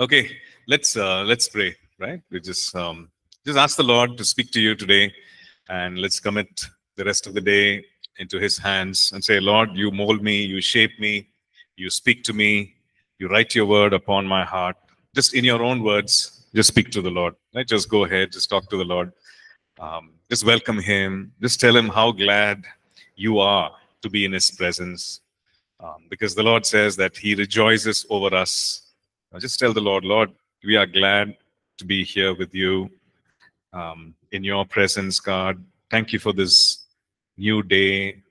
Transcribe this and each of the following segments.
Okay, let's uh, let's pray. Right, we just um, just ask the Lord to speak to you today, and let's commit the rest of the day into His hands and say, Lord, you mold me, you shape me, you speak to me, you write your word upon my heart. Just in your own words, just speak to the Lord. Right, just go ahead, just talk to the Lord. Um, just welcome Him. Just tell Him how glad you are to be in His presence, um, because the Lord says that He rejoices over us just tell the Lord, Lord, we are glad to be here with you um, in your presence, God. Thank you for this new day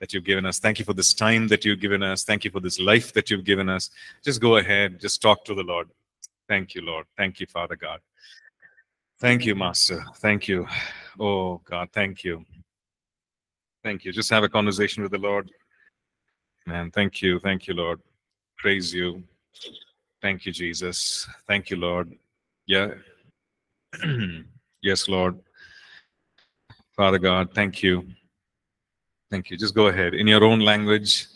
that you've given us. Thank you for this time that you've given us. Thank you for this life that you've given us. Just go ahead, just talk to the Lord. Thank you, Lord. Thank you, Father God. Thank you, Master. Thank you. Oh, God, thank you. Thank you. Just have a conversation with the Lord. Man, thank you. Thank you, Lord. Praise you. Thank you, Jesus. Thank you, Lord. Yeah. yes, Lord. Father God, thank you. Thank you. Just go ahead in your own language,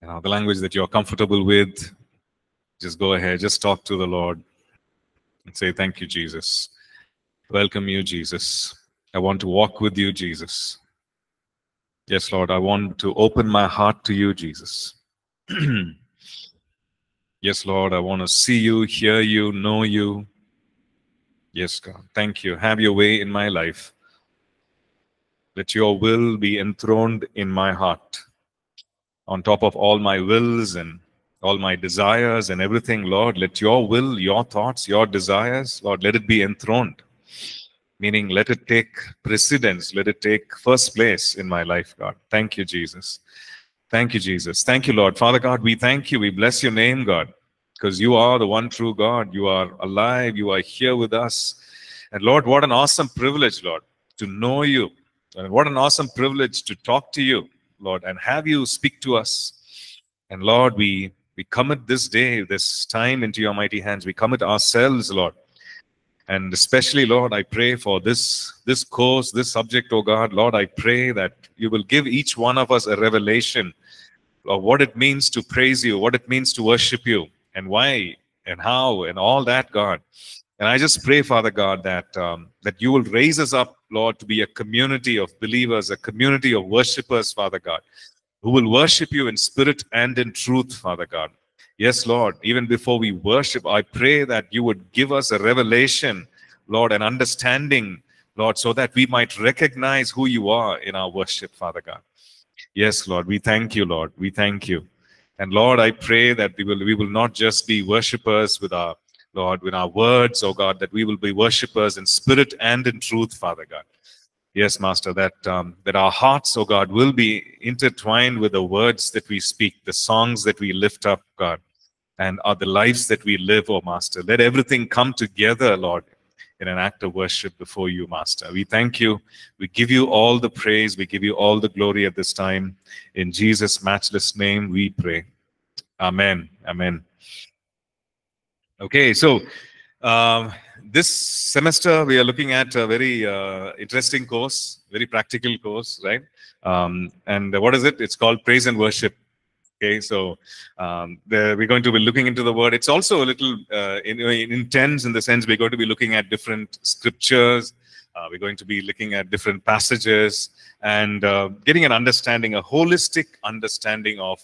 you know, the language that you're comfortable with. Just go ahead. Just talk to the Lord and say, Thank you, Jesus. Welcome you, Jesus. I want to walk with you, Jesus. Yes, Lord, I want to open my heart to you, Jesus. Yes, Lord, I want to see you, hear you, know you. Yes, God. Thank you. Have your way in my life. Let your will be enthroned in my heart. On top of all my wills and all my desires and everything, Lord, let your will, your thoughts, your desires, Lord, let it be enthroned. Meaning, let it take precedence, let it take first place in my life, God. Thank you, Jesus. Thank you, Jesus. Thank you, Lord. Father God, we thank you. We bless your name, God, because you are the one true God. You are alive. You are here with us. And Lord, what an awesome privilege, Lord, to know you. And what an awesome privilege to talk to you, Lord, and have you speak to us. And Lord, we, we commit this day, this time into your mighty hands. We commit ourselves, Lord. And especially, Lord, I pray for this, this course, this subject, oh God. Lord, I pray that you will give each one of us a revelation of what it means to praise you, what it means to worship you, and why and how and all that, God. And I just pray, Father God, that um, that you will raise us up, Lord, to be a community of believers, a community of worshipers, Father God, who will worship you in spirit and in truth, Father God. Yes, Lord, even before we worship, I pray that you would give us a revelation, Lord, an understanding, Lord, so that we might recognize who you are in our worship, Father God. Yes, Lord, we thank you, Lord. We thank you. And Lord, I pray that we will we will not just be worshippers with our Lord, with our words, oh God, that we will be worshippers in spirit and in truth, Father God. Yes, Master, that um, that our hearts, oh God, will be intertwined with the words that we speak, the songs that we lift up, God, and are the lives that we live, oh Master. Let everything come together, Lord, in an act of worship before you, Master. We thank you. We give you all the praise. We give you all the glory at this time. In Jesus' matchless name, we pray. Amen. Amen. Okay, so um, this semester we are looking at a very uh, interesting course, very practical course, right? Um, and what is it? It's called Praise and Worship. Okay, so um, the, we're going to be looking into the word. It's also a little uh, in, intense in the sense we're going to be looking at different scriptures. Uh, we're going to be looking at different passages and uh, getting an understanding, a holistic understanding of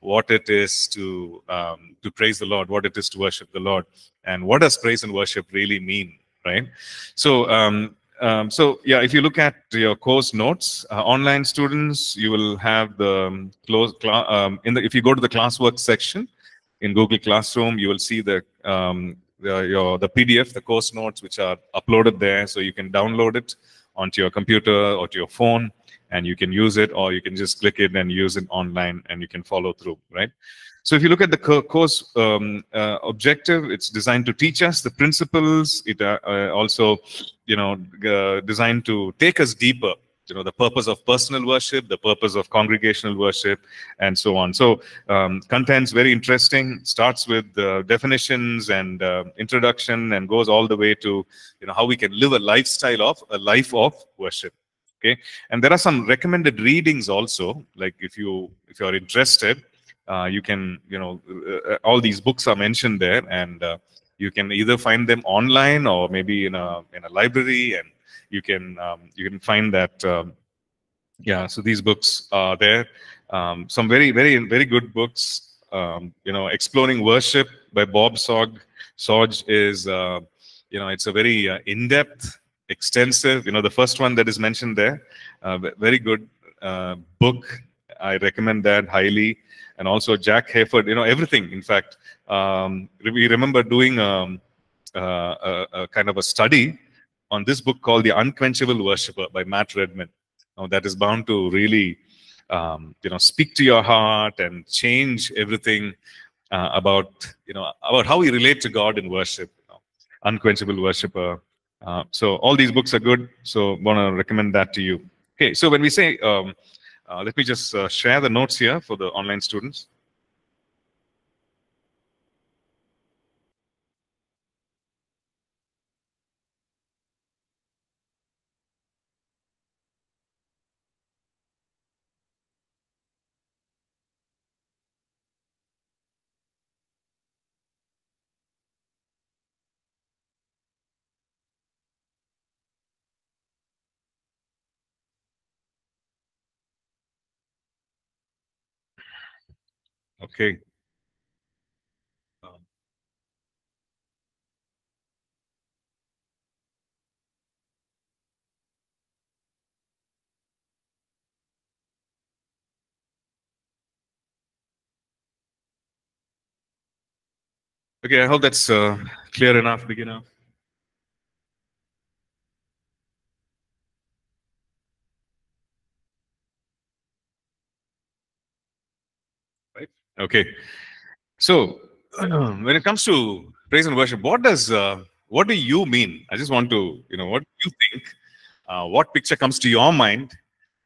what it is to um, to praise the Lord, what it is to worship the Lord, and what does praise and worship really mean, right? So um, um, so yeah, if you look at your course notes, uh, online students, you will have the um, close um, in the if you go to the classwork section in Google Classroom, you will see the um, the, your the PDF, the course notes, which are uploaded there, so you can download it onto your computer or to your phone, and you can use it, or you can just click it and use it online, and you can follow through, right? So if you look at the course um, uh, objective, it's designed to teach us the principles. It uh, uh, also, you know, uh, designed to take us deeper. You know, the purpose of personal worship, the purpose of congregational worship, and so on. So um, content's very interesting. Starts with definitions and uh, introduction, and goes all the way to you know how we can live a lifestyle of a life of worship okay and there are some recommended readings also like if you if you're interested uh, you can, you know, uh, all these books are mentioned there, and uh, you can either find them online or maybe in a in a library, and you can um, you can find that. Um, yeah, so these books are there. Um, some very very very good books. Um, you know, exploring worship by Bob Sog. Sorge is uh, you know it's a very uh, in-depth, extensive. You know, the first one that is mentioned there, uh, very good uh, book. I recommend that highly. And also Jack Hayford, you know, everything. In fact, um, we remember doing um, uh, a, a, kind of a study on this book called The Unquenchable Worshipper by Matt Redman. Now, that is bound to really, um, you know, speak to your heart and change everything uh, about, you know, about how we relate to God in worship. You know, Unquenchable Worshipper. Uh, so all these books are good. So want to recommend that to you. Okay, so when we say, um, let me just uh, share the notes here for the online students. Okay. Um, Okay, I hope that's uh, clear enough, beginner. Right? Okay. So when it comes to praise and worship, what does uh, what do you mean? I just want to, you know, what do you think? Uh, what picture comes to your mind?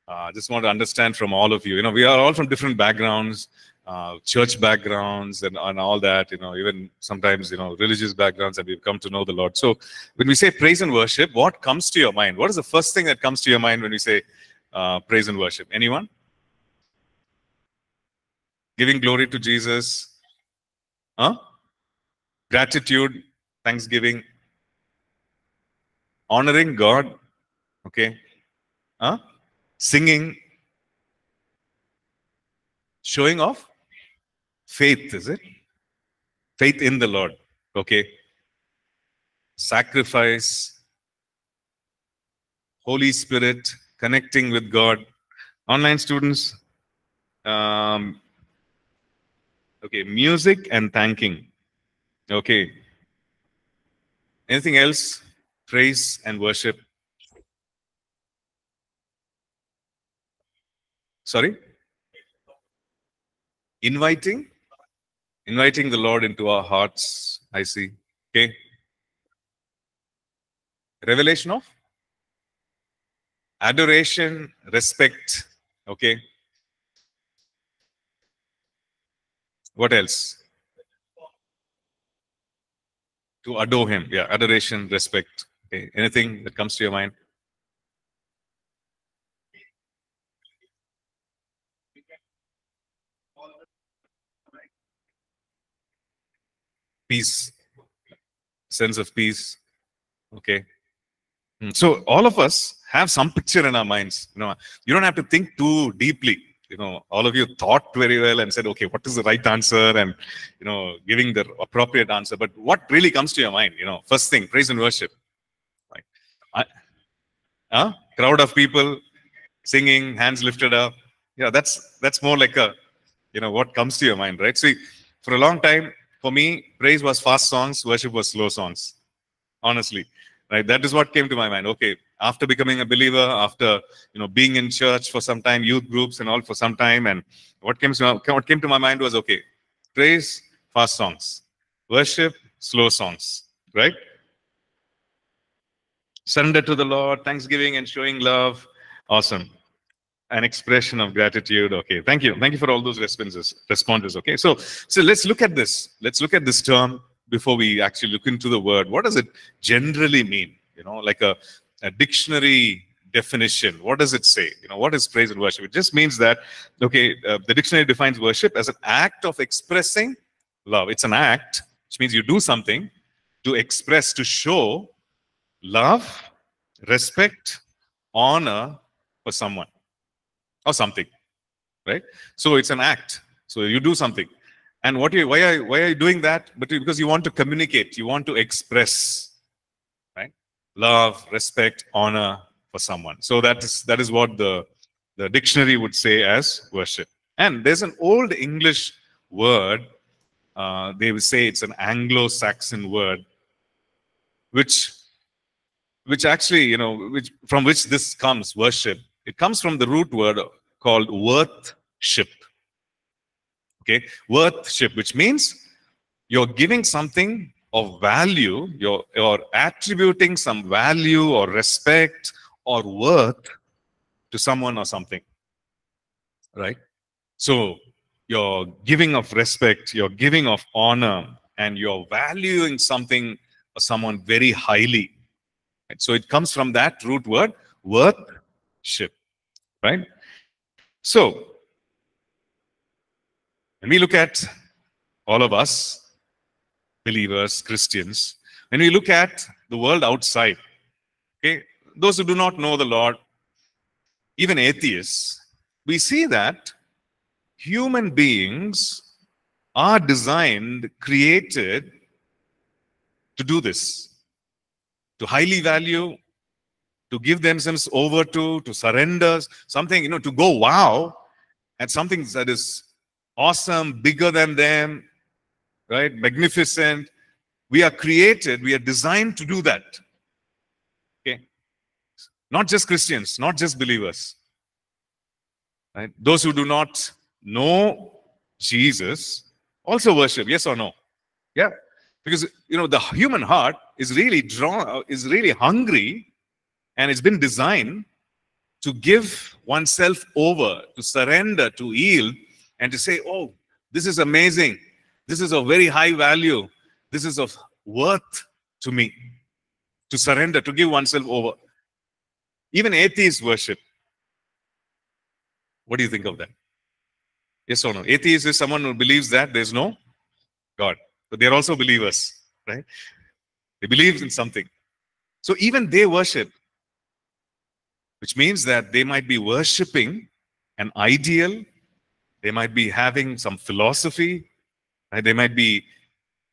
I uh, just want to understand from all of you. You know, we are all from different backgrounds, uh, church backgrounds, and, and all that. You know, even sometimes you know religious backgrounds, and we've come to know the Lord. So, when we say praise and worship, what comes to your mind? What is the first thing that comes to your mind when we say uh, praise and worship? Anyone? Giving glory to Jesus. Huh? Gratitude, thanksgiving, honoring God. Okay. Huh? Singing. Showing off faith, is it? Faith in the Lord. Okay. Sacrifice. Holy Spirit, connecting with God. Online students, um, Okay, music and thanking. Okay. Anything else? Praise and worship. Sorry? Inviting? Inviting the Lord into our hearts, I see. Okay. Revelation of? Adoration, respect. Okay. What else? To adore him. Yeah, adoration, respect. Okay. Anything that comes to your mind? Peace, sense of peace. Okay. Hmm. So all of us have some picture in our minds. You know, you don't have to think too deeply you know, all of you thought very well and said, okay, what is the right answer? And, you know, giving the appropriate answer. But what really comes to your mind? You know, first thing, praise and worship. Right? I, huh? Crowd of people singing, hands lifted up. Yeah, that's that's more like a, you know, what comes to your mind, right? See, for a long time, for me, praise was fast songs, worship was slow songs. Honestly, right? That is what came to my mind. Okay, after becoming a believer, after you know being in church for some time, youth groups and all for some time, and what came to my, what came to my mind was okay, praise, fast songs, worship, slow songs, right? Surrender to the Lord, thanksgiving and showing love, awesome. An expression of gratitude. Okay, thank you, thank you for all those responses. Responses. Okay, so so let's look at this. Let's look at this term before we actually look into the word. What does it generally mean? You know, like a a dictionary definition. What does it say? You know, what is praise and worship? It just means that, okay, uh, the dictionary defines worship as an act of expressing love. It's an act, which means you do something to express, to show love, respect, honor for someone or something, right? So it's an act. So you do something. And what you, why are, why are you doing that? But because you want to communicate, you want to express? Love, respect, honor for someone. So that is that is what the the dictionary would say as worship. And there's an old English word. Uh, they would say it's an Anglo-Saxon word, which which actually you know which from which this comes worship. It comes from the root word called worthship Okay, worthship, which means you're giving something of value, you're, you're attributing some value or respect or worth to someone or something. Right? So you're giving of respect, you're giving of honor, and you're valuing something or someone very highly. Right? So it comes from that root word, worthship. Right? So when we look at all of us, believers, Christians, when we look at the world outside, okay, those who do not know the Lord, even atheists, we see that human beings are designed, created to do this, to highly value, to give themselves over to, to surrender something, you know, to go wow at something that is awesome, bigger than them, right? Magnificent. We are created, we are designed to do that. Okay? Not just Christians, not just believers. Right? Those who do not know Jesus also worship, yes or no? Yeah. Because you know the human heart is really drawn, is really hungry, and it's been designed to give oneself over, to surrender, to yield and to say, oh, this is amazing. This is of very high value. This is of worth to me. To surrender, to give oneself over. Even atheists worship. What do you think of that? Yes or no? Atheist is someone who believes that there's no God. But they're also believers, right? They believe in something. So even they worship, which means that they might be worshipping an ideal they might be having some philosophy. Right? They might be,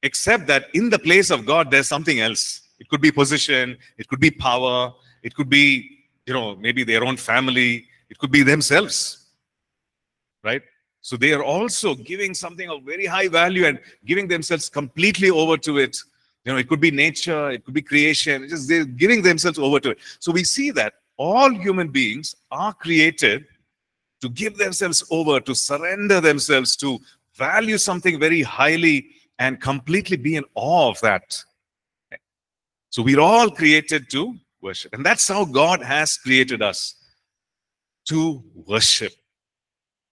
except that in the place of God, there's something else. It could be position, it could be power, it could be, you know, maybe their own family, it could be themselves. Right? So they are also giving something of very high value and giving themselves completely over to it. You know, it could be nature, it could be creation, just they're giving themselves over to it. So we see that all human beings are created to give themselves over, to surrender themselves, to value something very highly and completely be in awe of that. So we're all created to worship. And that's how God has created us to worship.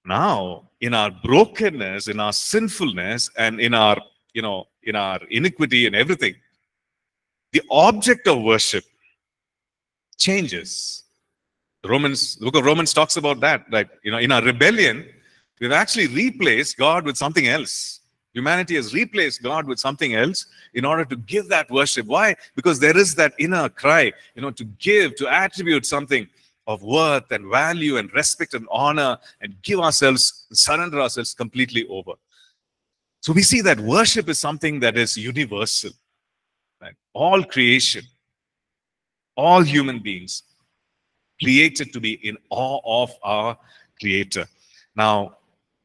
Now, in our brokenness, in our sinfulness, and in our, you know, in our iniquity and everything, the object of worship changes. Romans, the book of Romans talks about that. Like, you know, in our rebellion, we've actually replaced God with something else. Humanity has replaced God with something else in order to give that worship. Why? Because there is that inner cry, you know, to give, to attribute something of worth and value and respect and honor and give ourselves, surrender ourselves completely over. So we see that worship is something that is universal. Right? All creation, all human beings created to be in awe of our Creator. Now,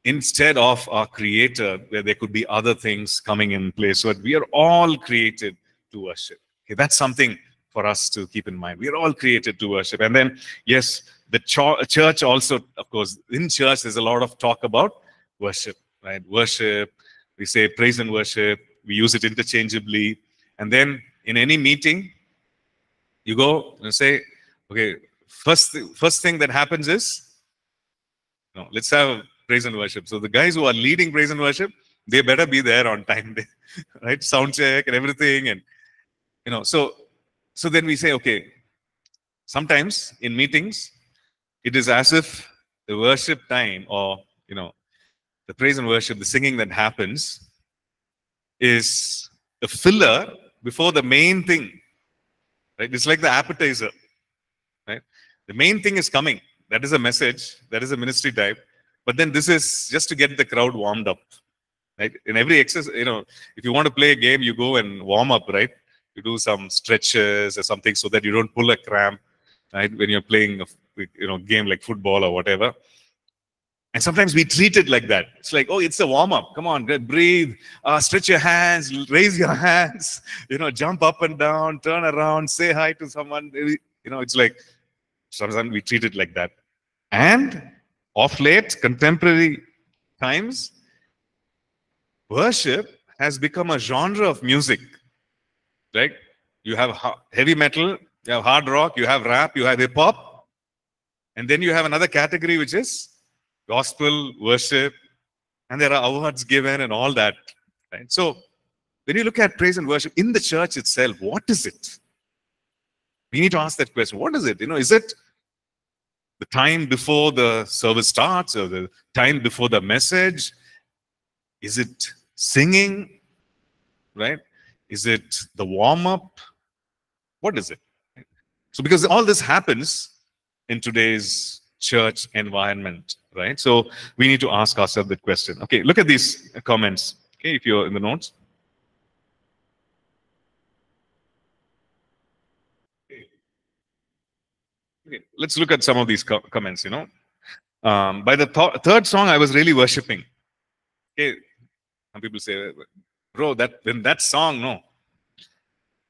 instead of our Creator, where there could be other things coming in place, but we are all created to worship. Okay, that's something for us to keep in mind. We are all created to worship. And then, yes, the church also, of course, in church, there's a lot of talk about worship, right? Worship, we say praise and worship, we use it interchangeably. And then in any meeting, you go and say, okay, first th first thing that happens is no let's have praise and worship so the guys who are leading praise and worship they better be there on time right sound check and everything and you know so so then we say okay sometimes in meetings, it is as if the worship time or, you know, the praise and worship, the singing that happens is the filler before the main thing. Right? It's like the appetizer. Right? The main thing is coming. That is a message. That is a ministry type. But then this is just to get the crowd warmed up. Right? In every exercise, you know, if you want to play a game, you go and warm up, right? You do some stretches or something so that you don't pull a cramp, right? When you're playing a you know game like football or whatever. And sometimes we treat it like that. It's like, oh, it's a warm up. Come on, breathe, uh, stretch your hands, raise your hands, you know, jump up and down, turn around, say hi to someone. You know, it's like sometimes we treat it like that. And of late, contemporary times, worship has become a genre of music. Right? You have heavy metal, you have hard rock, you have rap, you have hip hop, and then you have another category which is gospel, worship, and there are awards given and all that. Right? So when you look at praise and worship in the church itself, what is it? We need to ask that question. What is it? You know, is it the time before the service starts or the time before the message? Is it singing? Right? Is it the warm up? What is it? So, because all this happens in today's church environment, right? So we need to ask ourselves that question. Okay, look at these comments. Okay, if you're in the notes. Okay, let's look at some of these co comments, you know. Um, by the th third song, I was really worshipping. Okay, some people say, bro, that when that song, no,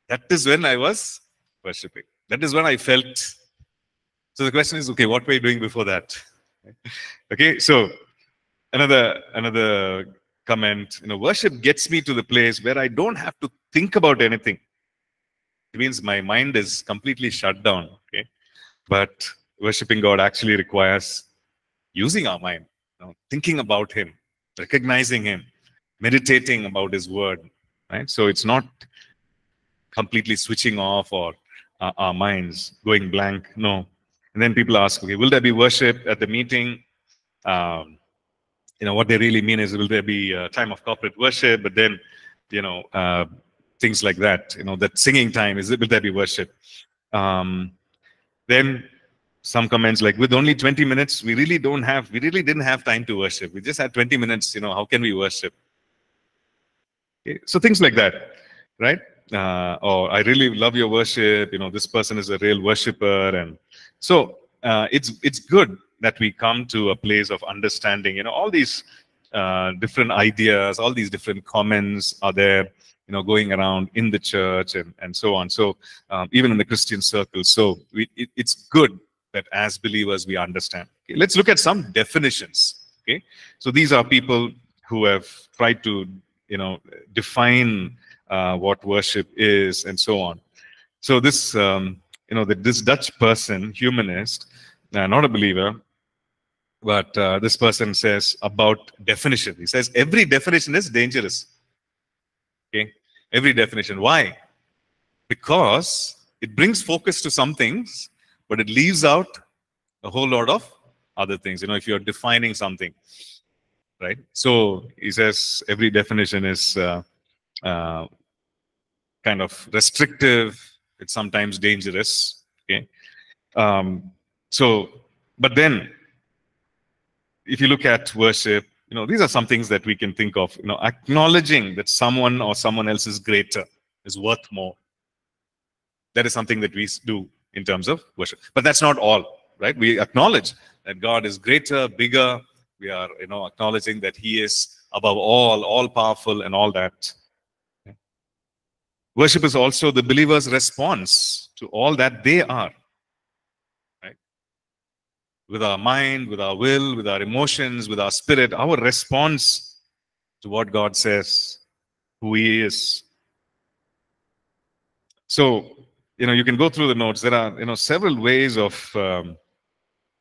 that is when I was worshipping. That is when I felt. So the question is, okay, what were you doing before that? okay, so another another comment. You know, worship gets me to the place where I don't have to think about anything. It means my mind is completely shut down. Okay, but worshiping God actually requires using our mind, you know, thinking about Him, recognizing Him, meditating about His Word. Right. So it's not completely switching off or uh, our minds going blank. No, and then people ask, okay, will there be worship at the meeting? Um, you know, what they really mean is, will there be a time of corporate worship? But then, you know, uh, things like that. You know, that singing time is, will there be worship? Um, then some comments like, with only 20 minutes, we really don't have, we really didn't have time to worship. We just had 20 minutes. You know, how can we worship? Okay, so things like that, right? Uh, or I really love your worship. You know, this person is a real worshiper, and so uh, it's it's good that we come to a place of understanding. You know, all these uh, different ideas, all these different comments are there. You know, going around in the church and and so on. So um, even in the Christian circle, so we, it, it's good that as believers we understand. Okay, let's look at some definitions. Okay, so these are people who have tried to you know define uh, what worship is and so on. So this um, you know, that this Dutch person, humanist, uh, not a believer, but uh, this person says about definition. He says every definition is dangerous. Okay, every definition. Why? Because it brings focus to some things, but it leaves out a whole lot of other things. You know, if you're defining something, right? So he says every definition is uh, uh, kind of restrictive, it's sometimes dangerous. Okay. Um, so, but then if you look at worship, you know, these are some things that we can think of, you know, acknowledging that someone or someone else is greater, is worth more. That is something that we do in terms of worship. But that's not all, right? We acknowledge that God is greater, bigger. We are, you know, acknowledging that He is above all, all powerful, and all that. Worship is also the believer's response to all that they are. With our mind, with our will, with our emotions, with our spirit, our response to what God says, who He is. So, you know, you can go through the notes. There are, you know, several ways of um,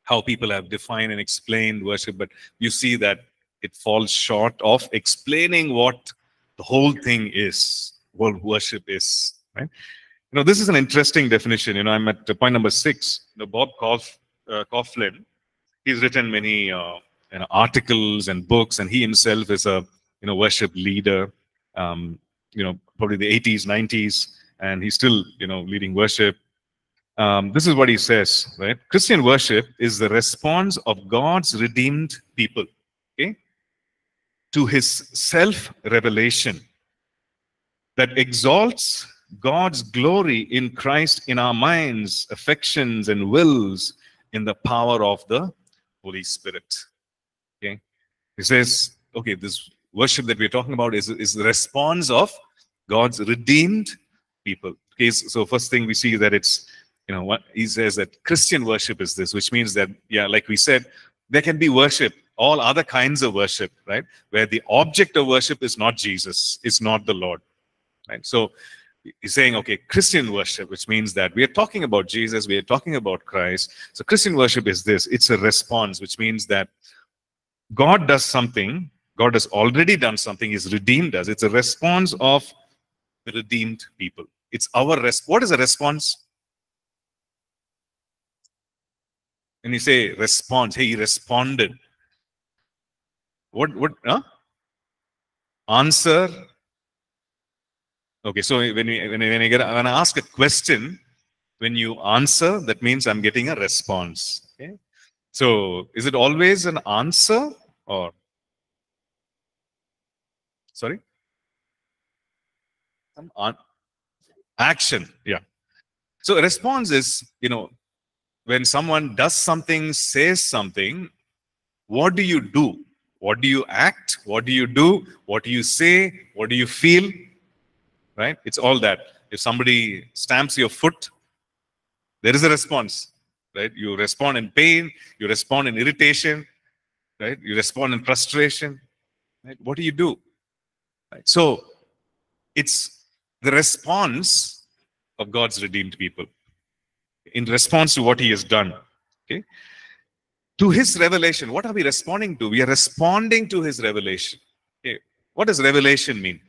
how people have defined and explained worship, but you see that it falls short of explaining what the whole thing is what worship is, right? You know, this is an interesting definition. You know, I'm at point number six. You know, Bob Kauf, uh, Kauflin, he's written many uh, you know, articles and books, and he himself is a you know worship leader. Um, you know, probably the 80s, 90s, and he's still you know leading worship. Um, this is what he says, right? Christian worship is the response of God's redeemed people, okay, to his self-revelation that exalts God's glory in Christ in our minds, affections, and wills in the power of the Holy Spirit. Okay. He says, okay, this worship that we're talking about is, is the response of God's redeemed people. Okay, so first thing we see that it's, you know, what he says that Christian worship is this, which means that, yeah, like we said, there can be worship, all other kinds of worship, right? Where the object of worship is not Jesus, it's not the Lord, right? So he's saying, okay, Christian worship, which means that we are talking about Jesus, we are talking about Christ. So Christian worship is this it's a response, which means that God does something, God has already done something, He's redeemed us. It's a response of the redeemed people. It's our response. What is a response? When you say response, hey, he responded. What, what, huh? Answer, Okay, so when, we, when, when, I get, when I ask a question, when you answer, that means I'm getting a response. Okay? So is it always an answer or? Sorry? Action, yeah. So response is, you know, when someone does something, says something, what do you do? What do you act? What do you do? What do you say? What do you feel? Right? It's all that. If somebody stamps your foot, there is a response, right? You respond in pain, you respond in irritation, right? You respond in frustration, right? What do you do? Right? So it's the response of God's redeemed people in response to what he has done. Okay? To his revelation, what are we responding to? We are responding to his revelation. Okay. What does revelation mean?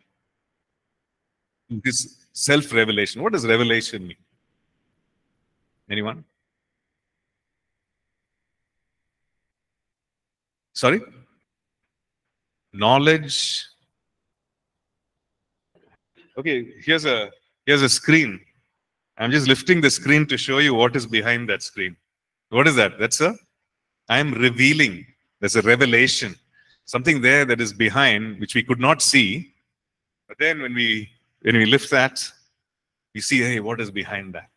This self-revelation. What does revelation mean? Anyone? Sorry? Knowledge. Okay, here's a here's a screen. I'm just lifting the screen to show you what is behind that screen. What is that? That's a I am revealing. There's a revelation. Something there that is behind, which we could not see. But then when we when we lift that, we see, hey, what is behind that?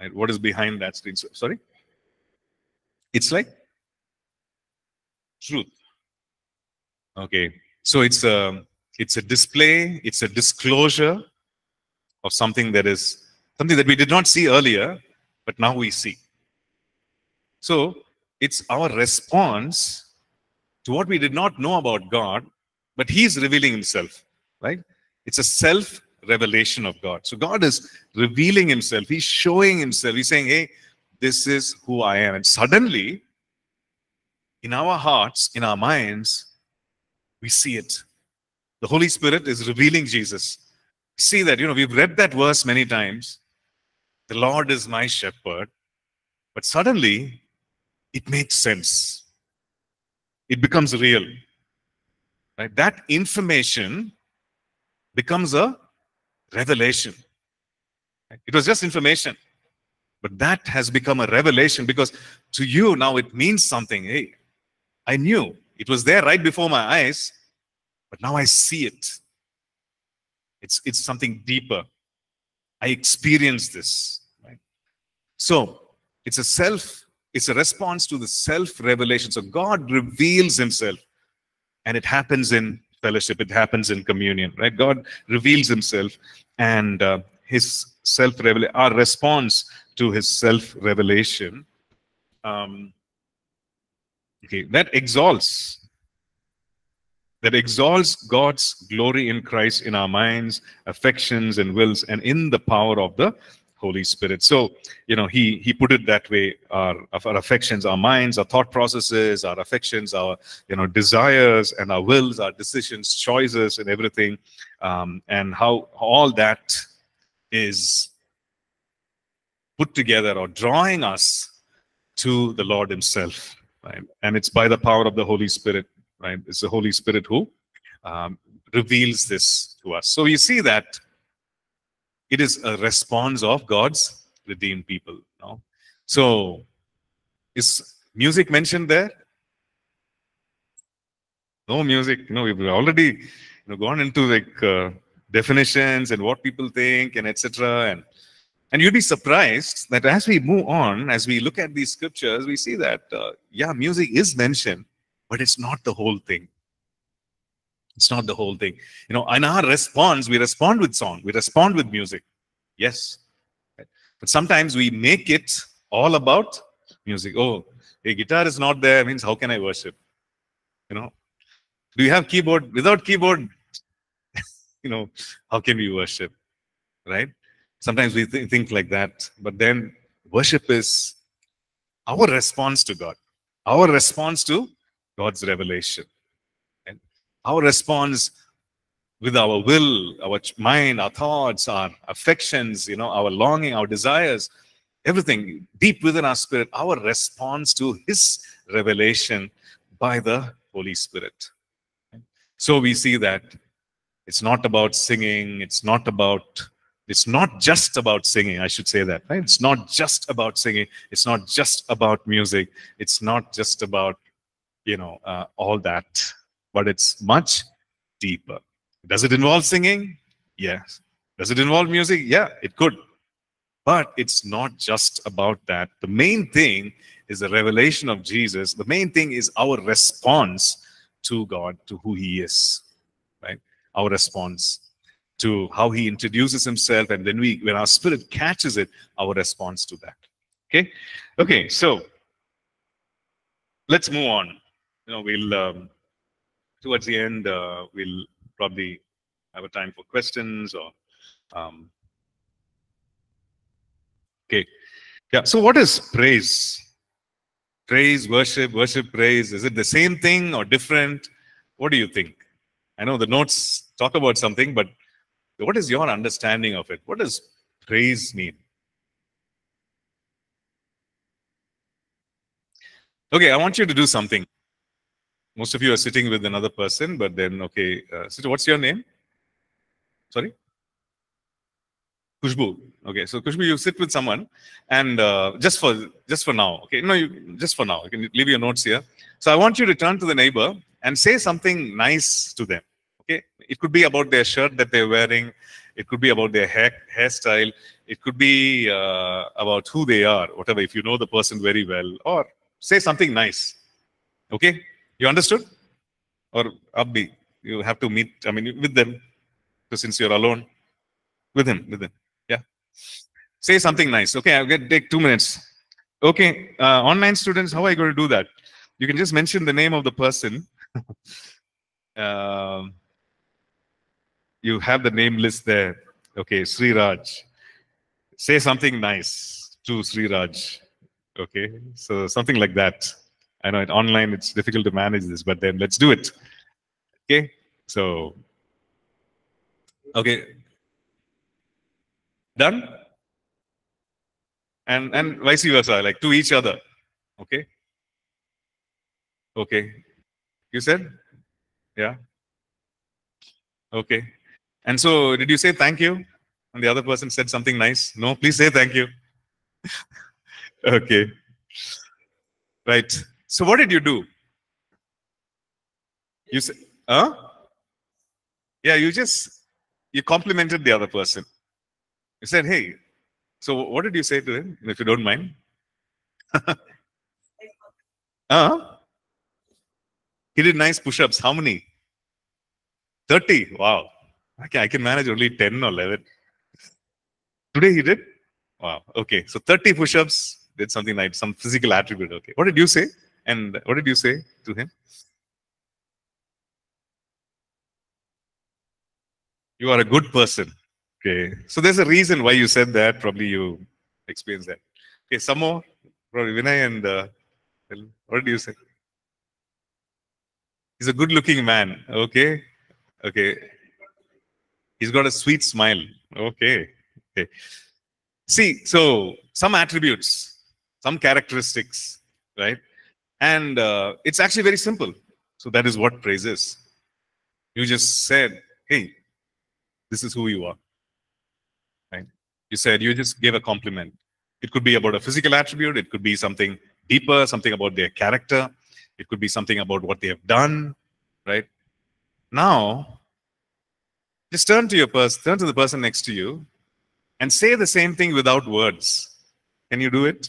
Right? What is behind that screen? Sorry? It's like truth. Okay. So it's a it's a display, it's a disclosure of something that is something that we did not see earlier, but now we see. So it's our response to what we did not know about God, but He's revealing Himself, right? It's a self revelation of God. So God is revealing himself. He's showing himself. He's saying, hey, this is who I am. And suddenly, in our hearts, in our minds, we see it. The Holy Spirit is revealing Jesus. See that, you know, we've read that verse many times. The Lord is my shepherd. But suddenly, it makes sense. It becomes real. Right? That information becomes a revelation. It was just information. But that has become a revelation because to you now it means something. Hey, I knew it was there right before my eyes, but now I see it. It's, it's something deeper. I experience this. So it's a self, it's a response to the self-revelation. So God reveals himself and it happens in fellowship. It happens in communion, right? God reveals himself and uh, his self-revelation, our response to his self-revelation, um, okay, that exalts, that exalts God's glory in Christ in our minds, affections, and wills, and in the power of the Holy Spirit. So, you know, he he put it that way. Our, our affections, our minds, our thought processes, our affections, our you know desires, and our wills, our decisions, choices, and everything, um, and how all that is put together or drawing us to the Lord Himself, right? And it's by the power of the Holy Spirit, right? It's the Holy Spirit who um, reveals this to us. So you see that it is a response of God's redeemed people. You So is music mentioned there? No music. Know, we've already you know, gone into like uh, definitions and what people think and etc. And and you'd be surprised that as we move on, as we look at these scriptures, we see that uh, yeah, music is mentioned, but it's not the whole thing. It's not the whole thing. You know, in our response, we respond with song, we respond with music. Yes. But sometimes we make it all about music. Oh, a guitar is not there, means how can I worship? You know, do you have keyboard? Without keyboard, you know, how can we worship? Right? Sometimes we th think like that. But then worship is our response to God, our response to God's revelation. Our response with our will, our mind, our thoughts, our affections, you know, our longing, our desires, everything deep within our spirit, our response to His revelation by the Holy Spirit. So we see that it's not about singing, it's not about it's not just about singing, I should say that, right? It's not just about singing, it's not just about music, it's not just about, you know, uh, all that, but it's much deeper. Does it involve singing? Yes. Does it involve music? Yeah, it could. But it's not just about that. The main thing is the revelation of Jesus. The main thing is our response to God, to who He is, right? Our response to how He introduces Himself, and then we, when our spirit catches it, our response to that. Okay, okay. So let's move on. You know, we'll um, towards the end, uh, we'll probably have a time for questions or. Um, okay, yeah. So, what is praise? praise, worship, worship, praise? Is it the same thing or different? What do you think? I know the notes talk about something, but what is your understanding of it? What does praise mean? Okay, I want you to do something. Most of you are sitting with another person, but then, okay, uh, what's your name? Sorry? Kushbu. Okay, so Kushbu, you sit with someone, and uh, just for just for now, okay, no, you just for now, you can leave your notes here. So I want you to turn to the neighbor and say something nice to them. Okay, it could be about their shirt that they're wearing, it could be about their hair hairstyle, it could be uh, about who they are, whatever. If you know the person very well, or say something nice. Okay, you understood? Or Abdi, you have to meet. I mean, with them, so since you're alone, with him, with him. Yeah. Say something nice. Okay, I'll get take two minutes. Okay, uh, online students, how are you going to do that? You can just mention the name of the person. uh, you have the name list there. Okay, Sri Raj. Say something nice to Sri Raj. Okay, so something like that. I know it online it's difficult to manage this, but then let's do it. Okay, so okay, Done? And and vice versa, like to each other. Okay? Okay. You said? Yeah. Okay. And so did you say thank you? And the other person said something nice? No, please say thank you. okay. Right. So what did you do? You said, huh? Yeah, you just you complimented the other person. You said, Hey, so what did you say to him, if you don't mind? uh, he did nice push ups. How many? 30. Wow. Can, I can manage only 10 or 11. Today he did? Wow. Okay. So 30 push ups, did something like some physical attribute. Okay. What did you say? And what did you say to him? You are a good person. Okay. So there's a reason why you said that. Probably you experienced that. Okay. Some more. Probably Vinay and uh, what did you say? He's a good looking man. Okay. Okay. He's got a sweet smile. Okay. Okay. See, so some attributes, some characteristics, right? And uh, it's actually very simple. So that is what praise is. You just said, hey, this is who you are. Right? You said, you just gave a compliment. It could be about a physical attribute, it could be something deeper, something about their character, it could be something about what they have done, right? Now, just turn to your person, turn to the person next to you and say the same thing without words. Can you do it?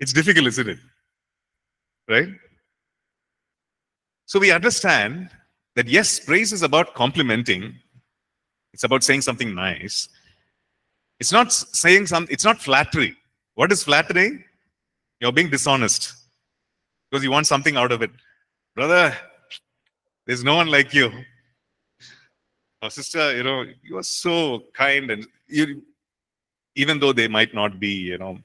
It's difficult, isn't it? Right? So we understand that yes, praise is about complimenting. It's about saying something nice. It's not saying something, it's not flattery. What is flattery? You're being dishonest because you want something out of it. Brother, there's no one like you. Our sister, you know, you are so kind and you, even though they might not be, you know,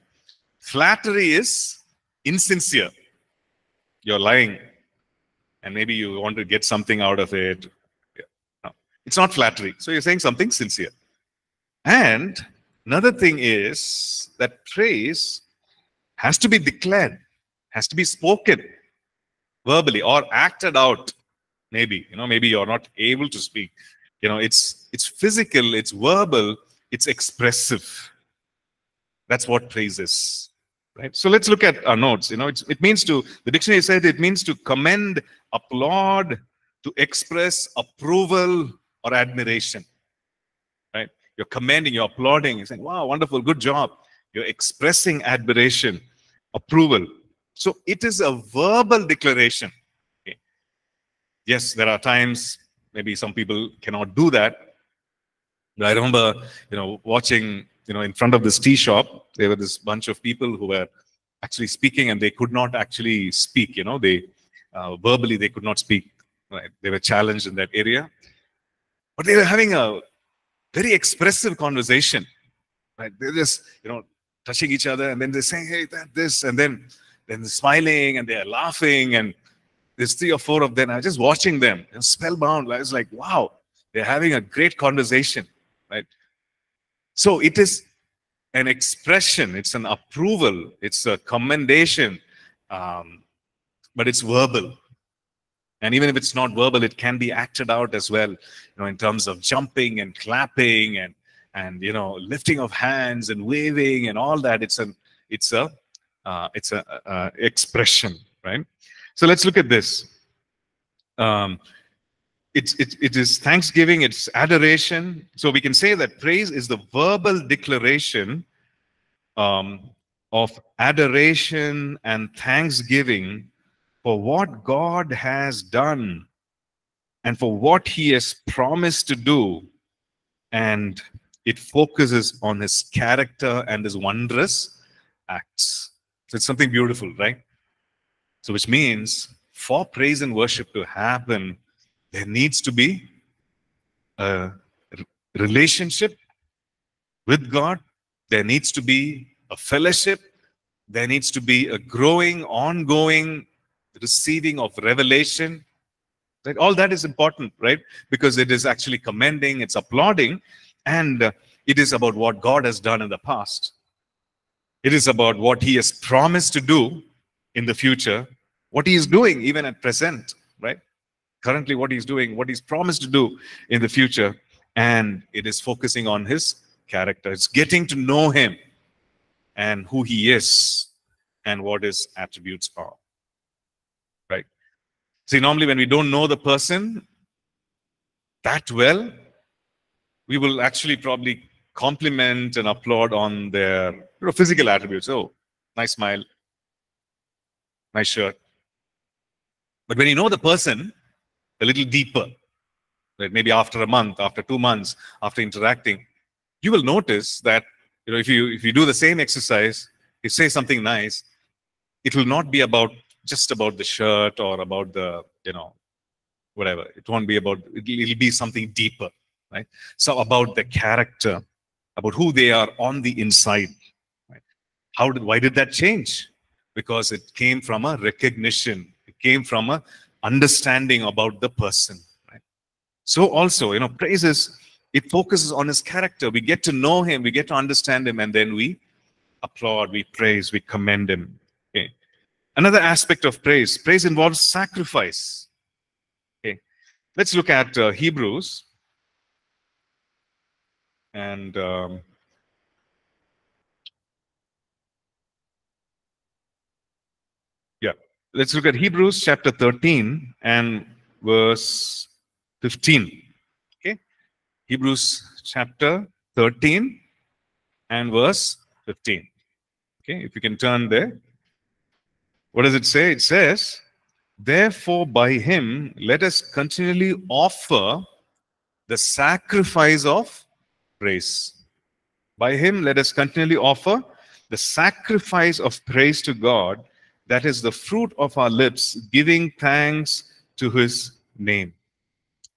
flattery is insincere. You're lying and maybe you want to get something out of it. No, it's not flattery. So you're saying something sincere. And another thing is that praise has to be declared, has to be spoken verbally or acted out. Maybe, you know, maybe you're not able to speak. You know, it's it's physical, it's verbal, it's expressive. That's what praise is. Right? So let's look at our notes. You know, it means to, the dictionary said it means to commend, applaud, to express approval or admiration. Right? You're commending, you're applauding, you're saying, wow, wonderful, good job. You're expressing admiration, approval. So it is a verbal declaration. Okay. Yes, there are times maybe some people cannot do that. I remember, you know, watching, you know, in front of this tea shop, there were this bunch of people who were actually speaking and they could not actually speak, you know, they uh, verbally they could not speak. Right? They were challenged in that area. But they were having a very expressive conversation. Right? They're just, you know, touching each other and then they're saying, hey, that, this, and then then they're smiling and they're laughing and there's three or four of them. I was just watching them, and spellbound. I was like, wow, they're having a great conversation? So it is an expression, it's an approval, it's a commendation, um, but it's verbal. And even if it's not verbal, it can be acted out as well, you know, in terms of jumping and clapping and and you know lifting of hands and waving and all that. It's an it's a uh, it's a, a, expression, right? So let's look at this. Um, it's, it, it is thanksgiving, it's adoration. So we can say that praise is the verbal declaration um, of adoration and thanksgiving for what God has done and for what he has promised to do. And it focuses on his character and his wondrous acts. So it's something beautiful, right? So which means for praise and worship to happen, there needs to be a relationship with God. There needs to be a fellowship. There needs to be a growing, ongoing receiving of revelation. All that is important, right? Because it is actually commending, it's applauding, and uh, it is about what God has done in the past. It is about what he has promised to do in the future, what he is doing even at present? Currently, what he's doing, what he's promised to do in the future. And it is focusing on his character. It's getting to know him and who he is and what his attributes are. Right? See, normally when we don't know the person that well, we will actually probably compliment and applaud on their you know, physical attributes. Oh, nice smile, nice shirt. But when you know the person a little deeper, right, maybe after a month, after two months, after interacting, you will notice that you know if you if you do the same exercise, you say something nice, it will not be about just about the shirt or about the you know whatever. It won't be about it'll, it'll be something deeper, right? So about the character about who they are on the inside. Right? How did, why did that change? Because it came from a recognition. It came from a understanding about the person. Right? So also, you know, praise is, it focuses on his character. We get to know him, we get to understand him, and then we applaud, we praise, we commend him. Okay. Another aspect of praise, praise involves sacrifice. Okay. Let's look at uh, Hebrews. And um, yeah, let's look at Hebrews chapter 13 and verse 15. Okay. Hebrews chapter 13 and verse 15. Okay, if you can turn there. What does it say? It says, Therefore, by him, let us continually offer the sacrifice of praise. By him, let us continually offer the sacrifice of praise to God, that is the fruit of our lips, giving thanks to his name.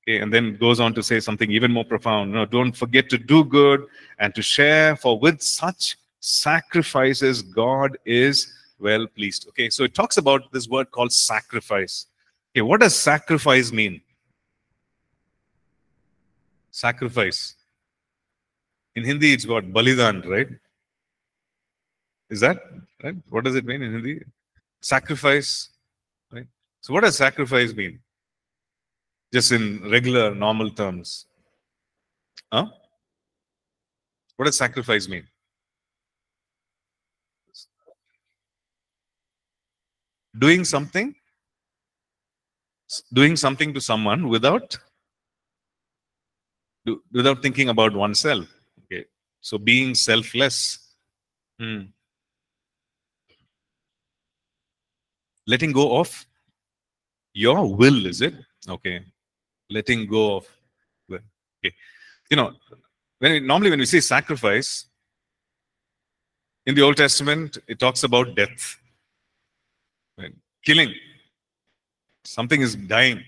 Okay, and then goes on to say something even more profound. No, don't forget to do good and to share, for with such sacrifices, God is well pleased. Okay, so it talks about this word called sacrifice. Okay, what does sacrifice mean? Sacrifice. In Hindi, it's what? Balidan, right? Is that right? What does it mean in Hindi? Sacrifice, right? So, what does sacrifice mean? Just in regular, normal terms. Huh? What does sacrifice mean? doing something doing something to someone without without thinking about oneself okay so being selfless hmm. Letting go of your will is it okay letting go of okay you know when we, normally when we say sacrifice in the old testament it talks about death right? killing. Something is dying.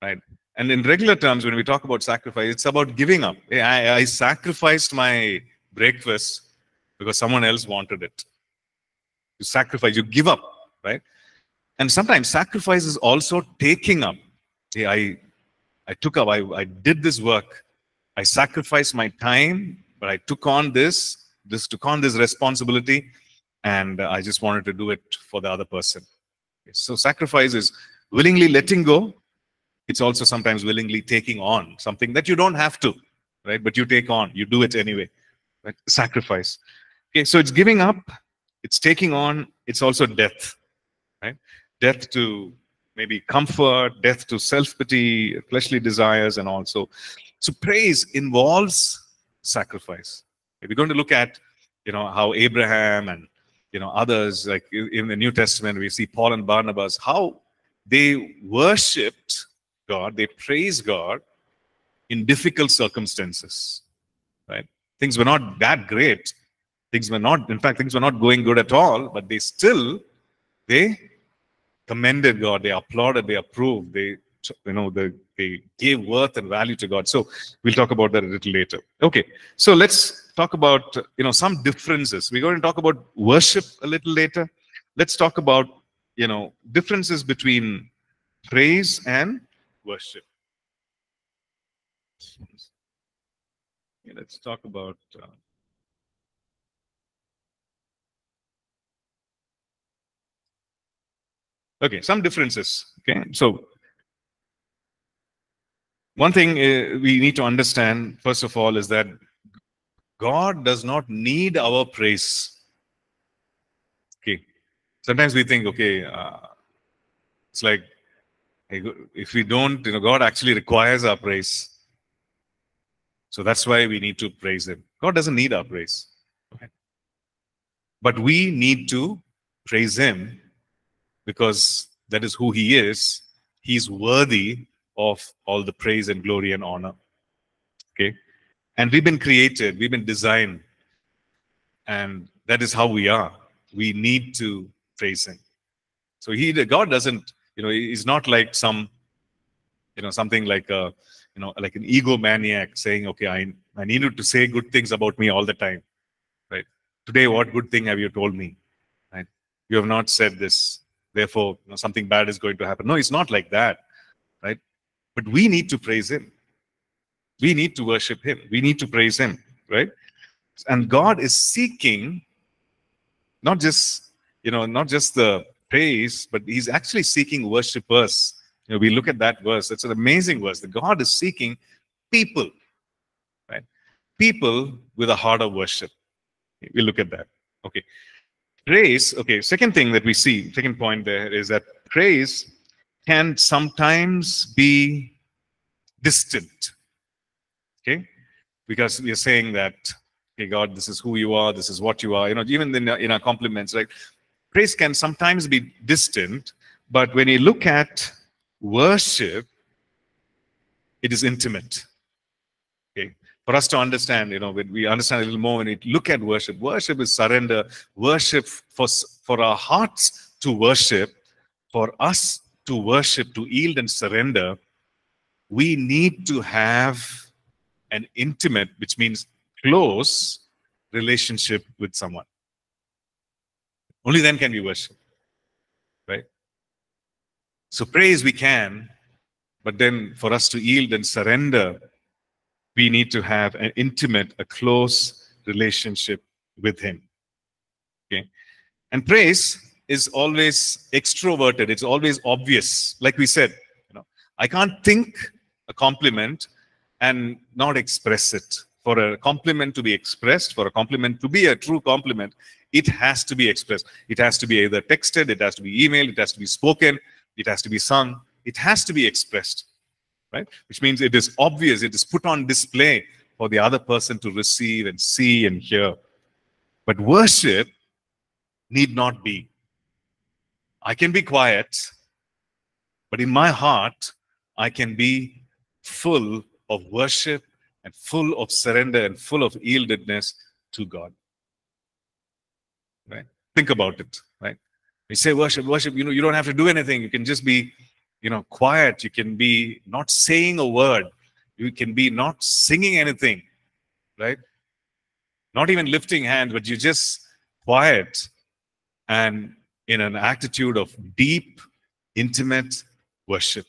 Right? And in regular terms, when we talk about sacrifice, it's about giving up. I, I sacrificed my breakfast because someone else wanted it. You sacrifice, you give up, right? And sometimes sacrifice is also taking up. Hey, I, I took up, I, I did this work. I sacrificed my time, but I took on this, this took on this responsibility and I just wanted to do it for the other person. So sacrifice is willingly letting go. It's also sometimes willingly taking on something that you don't have to, right? But you take on, you do it anyway. Right? Sacrifice. Okay, so it's giving up, it's taking on, it's also death, right? Death to maybe comfort, death to self-pity, fleshly desires, and also. So praise involves sacrifice. We're going to look at, you know, how Abraham and you know others like in the new testament we see paul and barnabas how they worshipped god they praised god in difficult circumstances right things were not that great things were not in fact things were not going good at all but they still they commended god they applauded they approved they you know they, they gave worth and value to god so we'll talk about that a little later okay so let's talk about you know some differences. We're going to talk about worship a little later. Let's talk about you know differences between praise and worship. Let's talk about. Uh, okay, some differences. Okay, so one thing uh, we need to understand first of all is that God does not need our praise. Okay. Sometimes we think, okay, uh, it's like if we don't, you know, God actually requires our praise. So that's why we need to praise Him. God doesn't need our praise. Okay. But we need to praise Him because that is who He is. He's worthy of all the praise and glory and honor. Okay. And we've been created, we've been designed, and that is how we are. We need to praise Him. So He, God doesn't, you know, He's not like some, you know, something like a, you know, like an egomaniac saying, okay, I, I need you to say good things about me all the time, right? Today, what good thing have you told me? Right? You have not said this. Therefore, you know, something bad is going to happen. No, it's not like that, right? But we need to praise him. We need to worship him. We need to praise him, right? And God is seeking not just, you know, not just the praise, but he's actually seeking worshipers. You know, we look at that verse. It's an amazing verse. That God is seeking people, right? People with a heart of worship. We look at that. Okay. Praise, okay, second thing that we see, second point there is that praise can sometimes be distant. Okay? Because we are saying that, okay, God, this is who you are, this is what you are. You know, even in, in our compliments, right? Praise can sometimes be distant, but when you look at worship, it is intimate. For us to understand, you know, when we understand a little more when we look at worship, worship is surrender. Worship for, for our hearts to worship, for us to worship, to yield and surrender, we need to have an intimate, which means close relationship with someone. Only then can we worship, right? So praise we can, but then for us to yield and surrender, we need to have an intimate, a close relationship with Him. Okay, and praise is always extroverted. It's always obvious. Like we said, you know, I can't think a compliment and not express it. For a compliment to be expressed, for a compliment to be a true compliment, it has to be expressed. It has to be either texted, it has to be emailed, it has to be spoken, it has to be sung, it has to be expressed, right? Which means it is obvious, it is put on display for the other person to receive and see and hear. But worship need not be. I can be quiet, but in my heart, I can be full of worship and full of surrender and full of yieldedness to God. Right? Think about it, right? We say worship, worship, you know, you don't have to do anything. You can just be, you know, quiet. You can be not saying a word. You can be not singing anything, right? Not even lifting hands, but you just quiet and in an attitude of deep, intimate worship.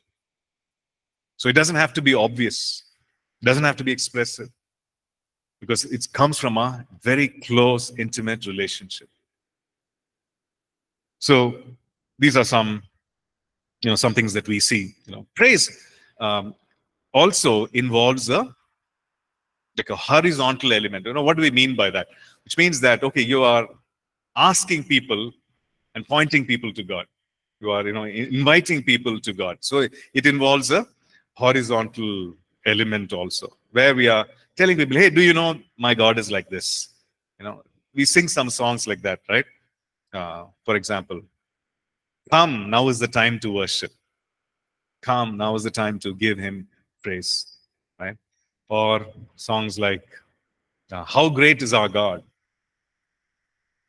So it doesn't have to be obvious. It doesn't have to be expressive. Because it comes from a very close, intimate relationship. So these are some, you know, some things that we see. You know, praise um, also involves a like a horizontal element. You know, what do we mean by that? Which means that okay, you are asking people and pointing people to God. You are, you know, inviting people to God. So it involves a horizontal element also, where we are telling people, hey, do you know my God is like this? You know, we sing some songs like that, right? Uh, for example, come, now is the time to worship. Come, now is the time to give him praise, right? Or songs like, uh, how great is our God?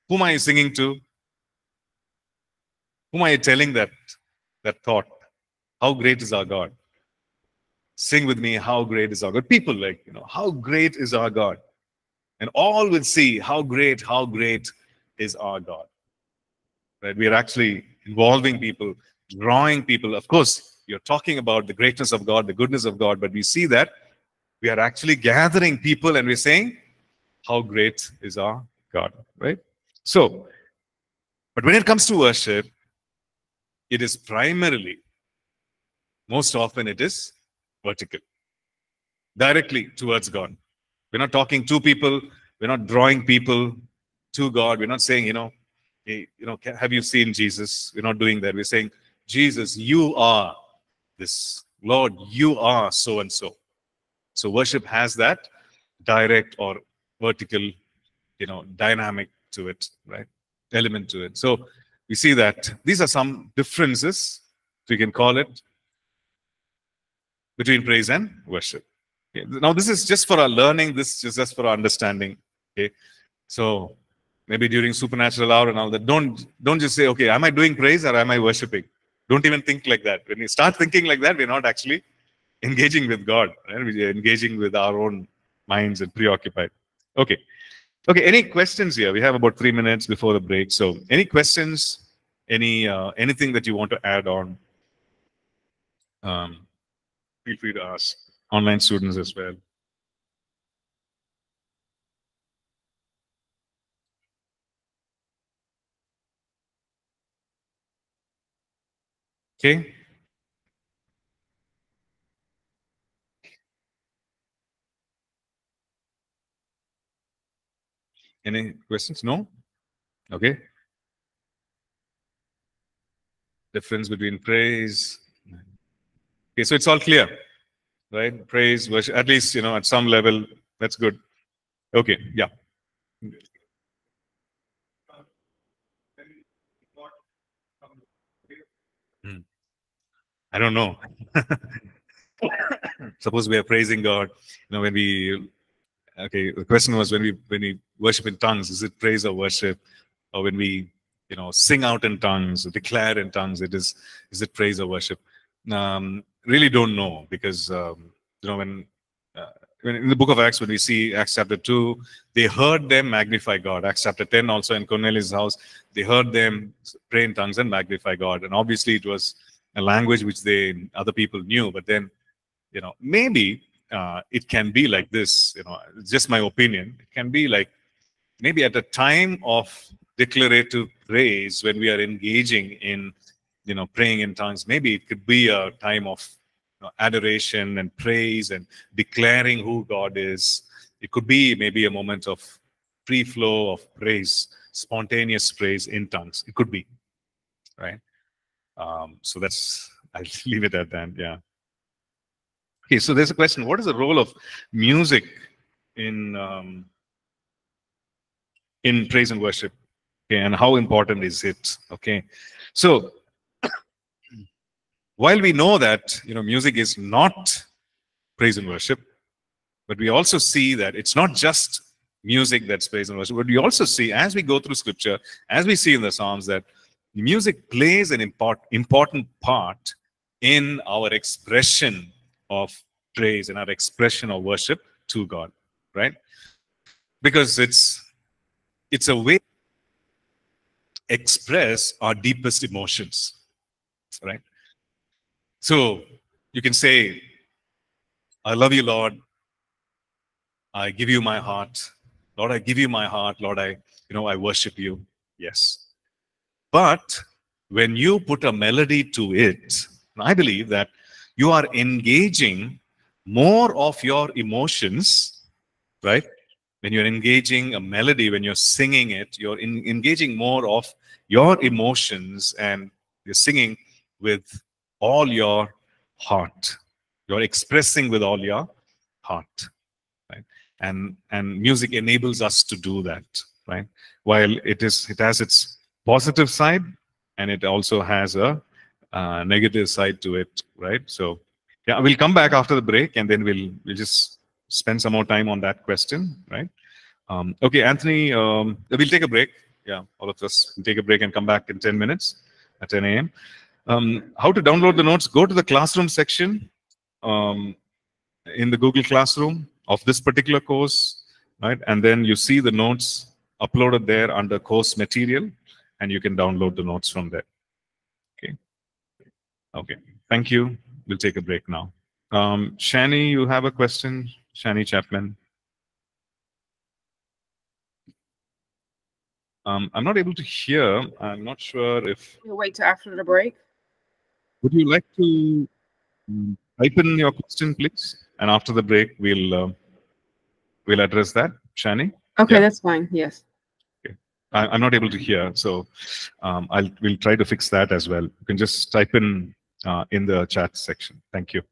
Whom are you singing to? Whom are you telling that, that thought? How great is our God? Sing with me, how great is our God? People like, you know, how great is our God? And all will see how great, how great is our God. Right? We are actually involving people, drawing people. Of course, you're talking about the greatness of God, the goodness of God, but we see that we are actually gathering people and we're saying, how great is our God, right? So, but when it comes to worship, it is primarily, most often it is vertical, directly towards God. We're not talking to people, we're not drawing people to God. We're not saying, you know, you know, have you seen Jesus? We're not doing that. We're saying, Jesus, you are this. Lord, you are so and so. So worship has that direct or vertical, you know, dynamic to it, right? Element to it. So we see that these are some differences, we can call it, between praise and worship. Okay. Now, this is just for our learning, this is just for our understanding. Okay. So maybe during supernatural hour and all that, don't don't just say, okay, am I doing praise or am I worshiping? Don't even think like that. When you start thinking like that, we're not actually engaging with God. Right? We're engaging with our own minds and preoccupied. Okay. Okay, any questions here? We have about three minutes before the break. So any questions, any uh, anything that you want to add on? Um, feel free to ask. Online students as well. Okay. Any questions? No? Okay. Difference between praise. Okay, so it's all clear, right? Praise, worship, at least, you know, at some level, that's good. Okay, yeah. I don't know. Suppose we are praising God, you know, when we okay, the question was when we when we worship in tongues, is it praise or worship? Or when we, you know, sing out in tongues, declare in tongues, it is is it praise or worship? Um, really don't know because um, you know when, uh, in the book of Acts when we see Acts chapter two, they heard them magnify God. Acts chapter ten also in Cornelius' house, they heard them pray in tongues and magnify God. And obviously it was a language which they other people knew, but then you know maybe uh, it can be like this, you know, just my opinion. It can be like maybe at a time of declarative praise when we are engaging in, you know, praying in tongues, maybe it could be a time of you know, adoration and praise and declaring who God is. It could be maybe a moment of free flow of praise, spontaneous praise in tongues. It could be, right? Um, so that's, I'll leave it at that. Yeah. Okay, so there's a question. What is the role of music in um, in praise and worship? Okay, and how important is it? Okay, so while we know that you know music is not praise and worship, but we also see that it's not just music that's praise and worship, but we also see as we go through scripture, as we see in the Psalms, that music plays an import, important part in our expression of praise and our expression of worship to God, right? Because it's it's a way express our deepest emotions, right? So you can say, I love you, Lord. I give you my heart. Lord, I give you my heart. Lord, I, you know, I worship you. Yes. But when you put a melody to it, I believe that you are engaging more of your emotions, right? When you're engaging a melody, when you're singing it, you're in, engaging more of your emotions and you're singing with all your heart. You're expressing with all your heart, right? And and music enables us to do that, right? While it is it has its positive side and it also has a uh, negative side to it, right? So yeah, we'll come back after the break and then we'll we'll just spend some more time on that question, right? Um, okay, Anthony, um, we'll take a break. Yeah, all of us take a break and come back in 10 minutes at 10 a.m. Um, how to download the notes? Go to the classroom section um, in the Google Classroom of this particular course, right? And then you see the notes uploaded there under course material, and you can download the notes from there. Okay. Okay. Thank you. We'll take a break now. Um, Shani, you have a question? Shani Chapman. Um, I'm not able to hear. I'm not sure if. We'll wait till after the break. Would you like to um, type in your question, please? And after the break, we'll uh, we'll address that. Shani. Okay, yeah. that's fine. Yes. I, am not able to hear, so um, I'll we'll try to fix that as well. You can just type in uh, in the chat section. Thank you.